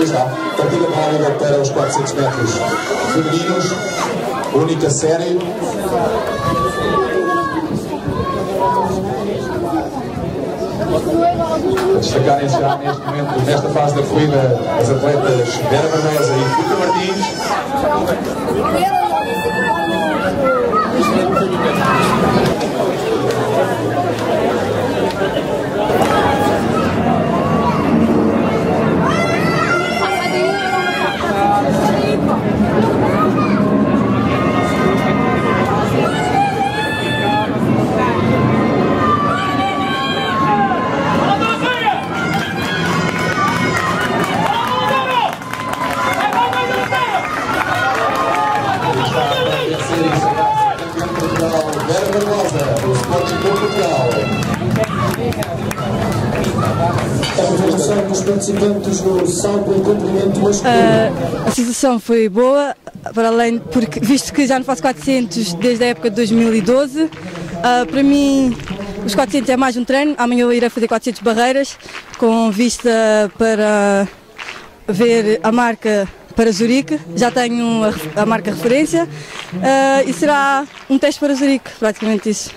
Está, partida válida para os 400 metros femininos, única série. A destacarem já neste momento, nesta fase da corrida, as atletas Vera Barbosa e Fica Martins. Masculino. A sensação foi boa, para além, porque visto que já não faço 400 desde a época de 2012, ah, para mim os 400 é mais um treino. Amanhã eu irei fazer 400 barreiras com vista para ver a marca para Zurique. Já tenho a, a marca referência ah, e será um teste para Zurique, praticamente isso.